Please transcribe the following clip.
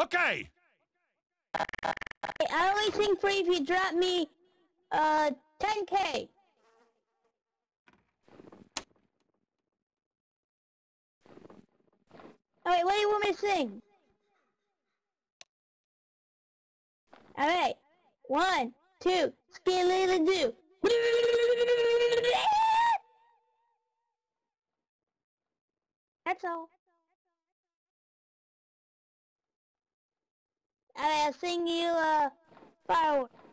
Okay. I only sing free if you drop me, uh, 10k. Alright, what do you want me to sing? Alright, one, two, skilly do. That's all. Alright, I'll sing you, uh, fireworks.